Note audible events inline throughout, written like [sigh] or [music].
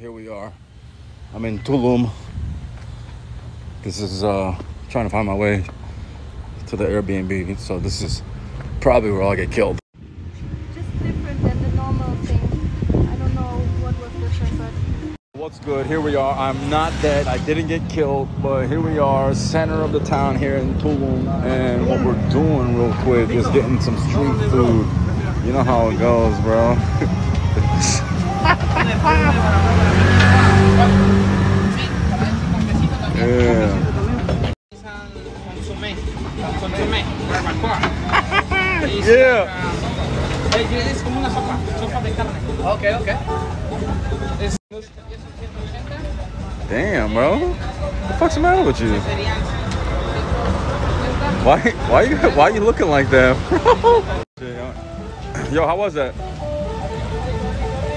Here we are. I'm in Tulum. This is uh trying to find my way to the Airbnb. So this is probably where I'll get killed. Just different than the normal thing. I don't know what was different, but What's good? Here we are. I'm not dead. I didn't get killed, but here we are, center of the town here in Tulum. And what we're doing real quick is getting some street food. You know how it goes, bro. [laughs] yeah. Sopa, sopa de carne. Ok, ok. Damn, bro. What the fuck's the matter with you? Why, why you, why you looking like that? [laughs] Yo, how was that?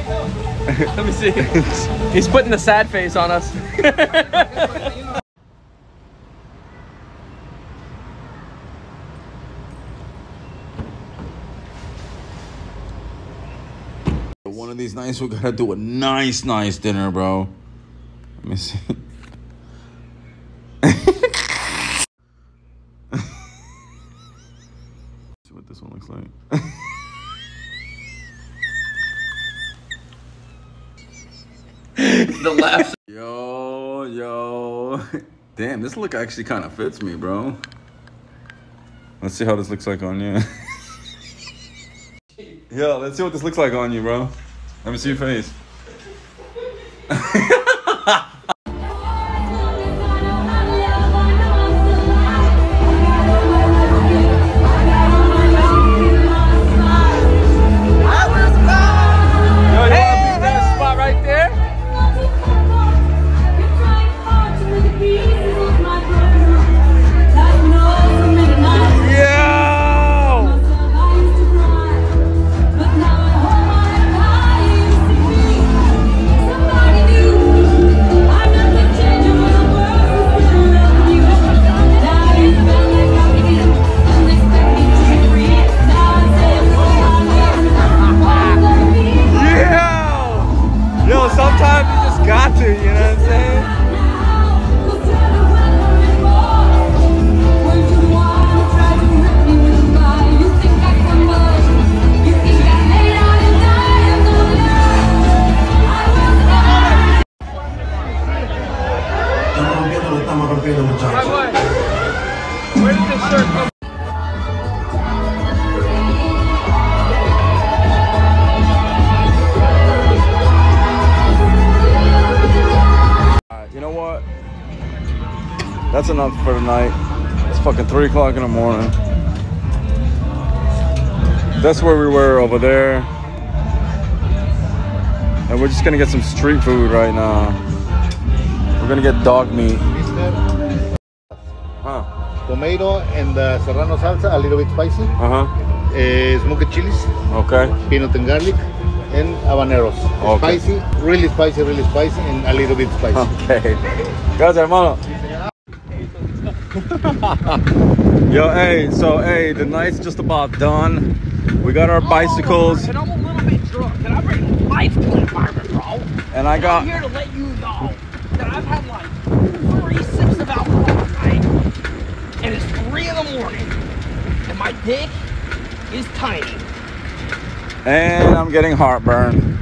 Let me see. He's putting the sad face on us. [laughs] One of these nights we gotta do a nice, nice dinner, bro. Let me see. [laughs] see what this one looks like. [laughs] the left. [laughs] Yo, yo. [laughs] Damn, this look actually kind of fits me, bro. Let's see how this looks like on you. [laughs] Yo, let's see what this looks like on you, bro. Let me see your face. Lo estamos. Where did this shirt come Alright, you know what? That's enough for tonight. It's fucking 3 o'clock in the morning. That's where we were over there. And we're just gonna get some street food right now. We're gonna get dog meat. Huh. tomato and the serrano salsa, a little bit spicy, Uh huh. uh, smoked chilies, Okay. peanut and garlic, and habaneros. Okay. Spicy, really spicy, really spicy, and a little bit spicy. Okay. Gracias, hermano. Yo, hey, so hey, the night's just about done. We got our bicycles, And I'm a little bit drunk. Can I bring life to the environment, bro? and I got... I'm here to let you know that I've had like three sips of alcohol tonight, and it's three in the morning, and my dick is tiny. and I'm getting heartburn.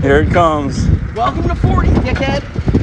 Here it comes. Welcome to 40, dickhead.